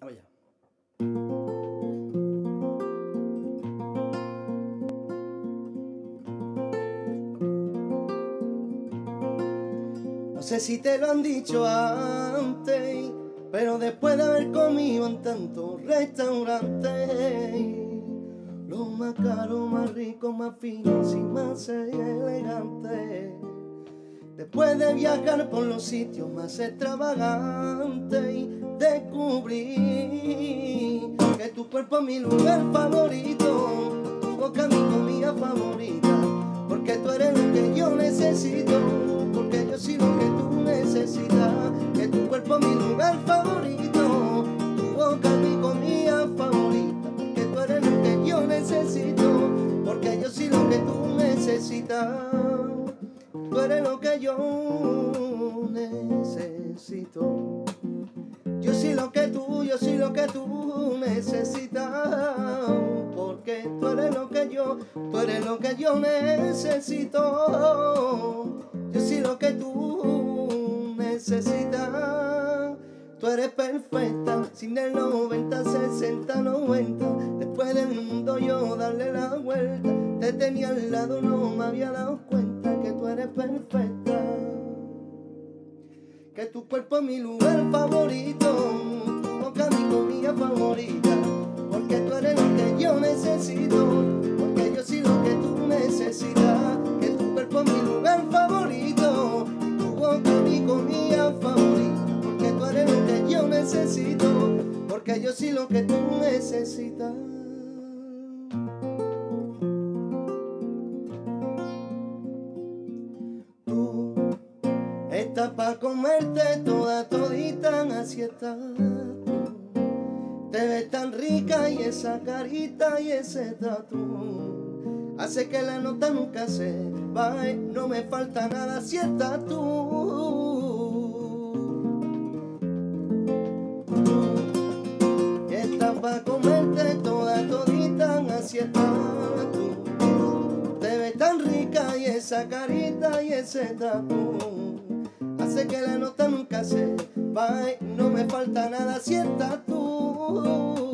Allá. No sé si te lo han dicho antes, pero después de haber comido en tantos restaurantes, los más caros, más ricos, más finos y más elegantes. Después de viajar por los sitios más extravagantes, descubrí que cuerpo mi lugar favorito, tu boca mi comida favorita, porque tú eres lo que yo necesito, porque yo soy lo que tú necesitas, que tu cuerpo mi lugar favorito, tu boca mi comida favorita, porque tú eres lo que yo necesito, porque yo soy lo que tú necesitas. Tú eres lo que yo necesito. Yo soy lo que tú, yo soy lo que tú tú eres lo que yo necesito. Yo soy lo que tú necesitas. Tú eres perfecta, sin el 90, 60, 90. Después del mundo yo darle la vuelta. Te tenía al lado, no me había dado cuenta que tú eres perfecta. Que tu cuerpo es mi lugar favorito, tu boca mi comida favorita. Porque tú eres lo que yo necesito, comida favorita. Porque tú eres lo que yo necesito, porque yo soy lo que tú necesitas. Tú estás para comerte toda todita, así estás. Te ves tan rica y esa carita y ese tatu hace que la nota nunca se vaya. No me falta nada si estás tú. Para comerte toda todita, así estás tú. Te ves tan rica y esa carita y ese tatu hace que la nota nunca se vaya. No me falta nada si estás tú.